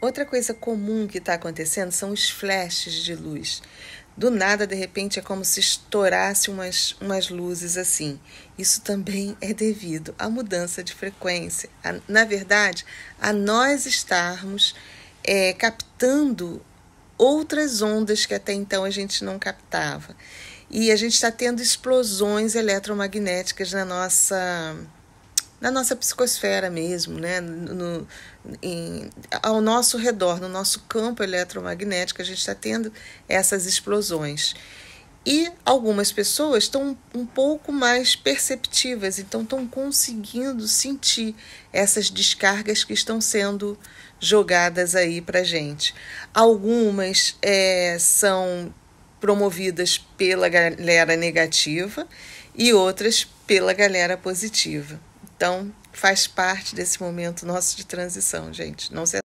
Outra coisa comum que está acontecendo são os flashes de luz. Do nada, de repente, é como se estourasse umas, umas luzes assim. Isso também é devido à mudança de frequência. A, na verdade, a nós estarmos é, captando outras ondas que até então a gente não captava. E a gente está tendo explosões eletromagnéticas na nossa na nossa psicosfera mesmo, né? No, em, ao nosso redor, no nosso campo eletromagnético, a gente está tendo essas explosões. E algumas pessoas estão um pouco mais perceptivas, então estão conseguindo sentir essas descargas que estão sendo jogadas aí para gente. Algumas é, são promovidas pela galera negativa e outras pela galera positiva. Então, faz parte desse momento nosso de transição, gente. Não se